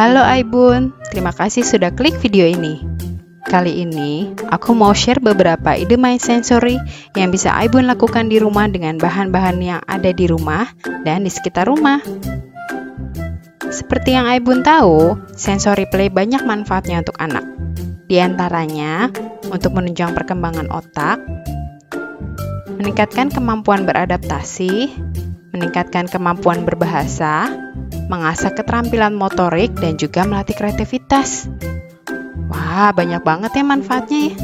Halo Aibun, terima kasih sudah klik video ini. Kali ini, aku mau share beberapa ide main sensory yang bisa Aibun lakukan di rumah dengan bahan-bahan yang ada di rumah dan di sekitar rumah. Seperti yang Aibun tahu, sensory play banyak manfaatnya untuk anak. Di antaranya, untuk menunjang perkembangan otak, meningkatkan kemampuan beradaptasi, meningkatkan kemampuan berbahasa, mengasah keterampilan motorik, dan juga melatih kreativitas. Wah, banyak banget ya manfaatnya ya.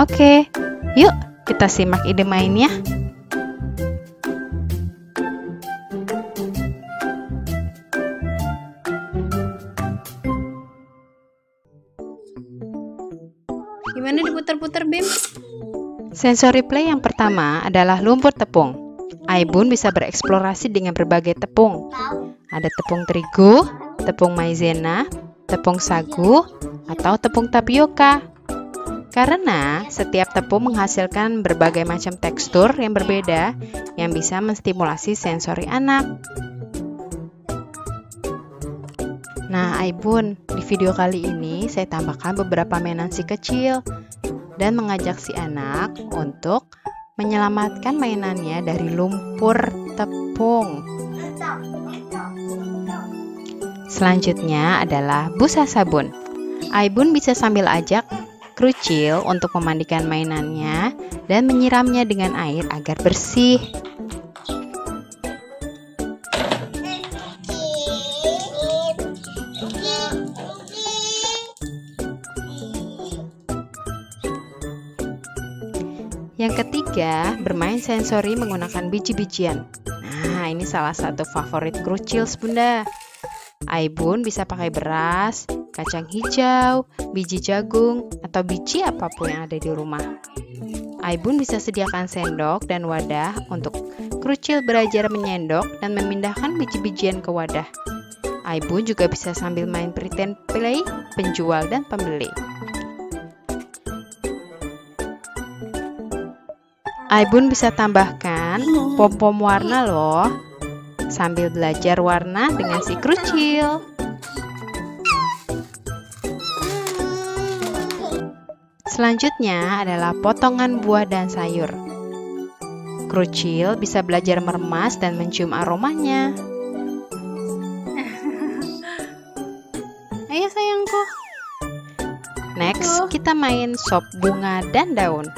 Oke, yuk kita simak ide mainnya. Gimana diputar-putar, Bim? Sensory play yang pertama adalah lumpur tepung. Aibun bisa bereksplorasi dengan berbagai tepung. Ada tepung terigu, tepung maizena, tepung sagu, atau tepung tapioka. Karena setiap tepung menghasilkan berbagai macam tekstur yang berbeda yang bisa menstimulasi sensori anak. Nah, Aibun, di video kali ini saya tambahkan beberapa mainan si kecil dan mengajak si anak untuk menyelamatkan mainannya dari lumpur tepung. Selanjutnya adalah busa sabun. Aibun bisa sambil ajak Krucil untuk memandikan mainannya dan menyiramnya dengan air agar bersih. Yang ketiga, bermain sensori menggunakan biji-bijian. Nah, ini salah satu favorit Krucils, Bunda. Aibun bisa pakai beras, kacang hijau, biji jagung, atau biji apa pun yang ada di rumah. Aibun bisa sediakan sendok dan wadah untuk Krucil belajar menyendok dan memindahkan biji-bijian ke wadah. Aibun juga bisa sambil main pretend play, penjual dan pembeli. Aibun bisa tambahkan pom-pom warna loh sambil belajar warna dengan si krucil. Selanjutnya adalah potongan buah dan sayur. Krucil bisa belajar meremas dan mencium aromanya. Ayo sayangku. Next, kita main sop bunga dan daun.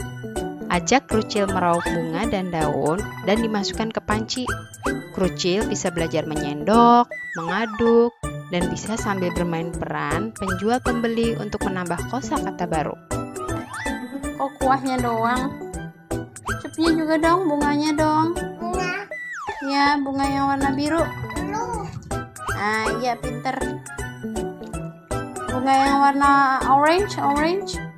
Ajak krucil meraup bunga dan daun dan dimasukkan ke panci. Krucil bisa belajar menyendok, mengaduk, dan bisa sambil bermain peran penjual pembeli untuk menambah kosakata baru. Kok kuahnya doang? Supnya juga dong, bunganya dong. Bunga. Ya, bunga yang warna biru. Belum. Ah, iya pinter. Bunga yang warna orange, orange.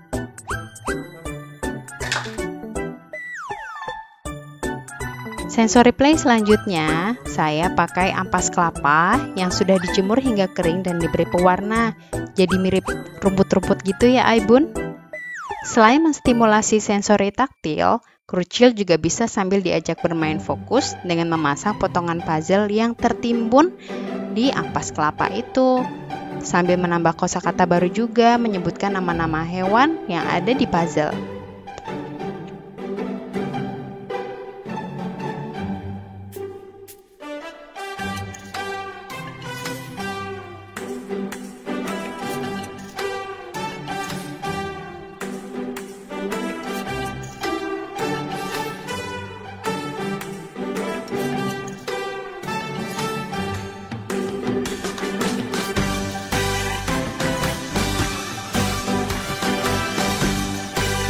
Sensory play selanjutnya, saya pakai ampas kelapa yang sudah dijemur hingga kering dan diberi pewarna. Jadi mirip rumput-rumput gitu ya Aibun. Selain menstimulasi sensori taktil, Krucil juga bisa sambil diajak bermain fokus dengan memasang potongan puzzle yang tertimbun di ampas kelapa itu. Sambil menambah kosakata baru juga menyebutkan nama-nama hewan yang ada di puzzle.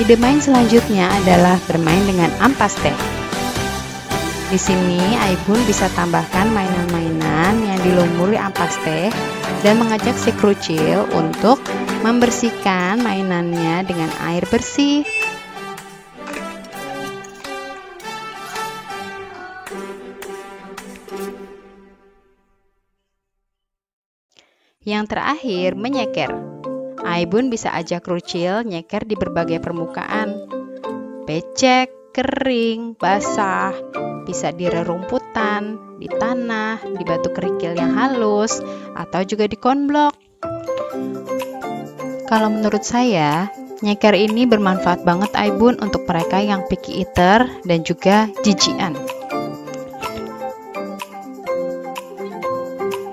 Ide main selanjutnya adalah bermain dengan ampas teh. Di sini Aibun bisa tambahkan mainan-mainan yang dilumuri ampas teh dan mengajak si krucil untuk membersihkan mainannya dengan air bersih. Yang terakhir, menyeker. Aibun bisa ajak Krucil nyeker di berbagai permukaan. Becek, kering, basah, bisa di rerumputan, di tanah, di batu kerikil yang halus, atau juga di konblok. Kalau menurut saya, nyeker ini bermanfaat banget Aibun untuk mereka yang picky eater dan juga jijian.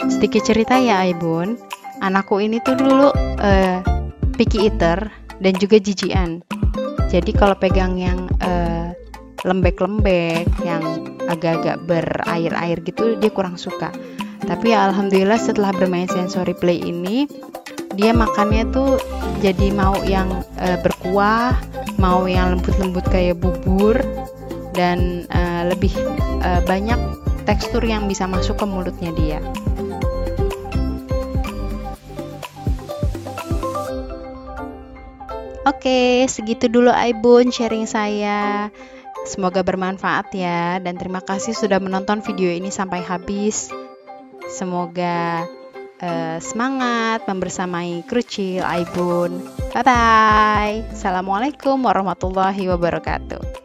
Sedikit cerita ya Aibun, anakku ini tuh dulu uh, picky eater dan juga jijian. Jadi kalau pegang yang uh, lembek-lembek, yang agak-agak berair-air gitu, dia kurang suka. Tapi ya alhamdulillah setelah bermain sensory play ini, dia makannya tuh jadi mau yang uh, berkuah, mau yang lembut-lembut kayak bubur dan uh, lebih uh, banyak tekstur yang bisa masuk ke mulutnya dia. Oke, segitu dulu Aibun sharing saya. Semoga bermanfaat ya dan terima kasih sudah menonton video ini sampai habis. Semoga uh, semangat membersamai Krucil Aibun. Bye bye. Assalamualaikum warahmatullahi wabarakatuh.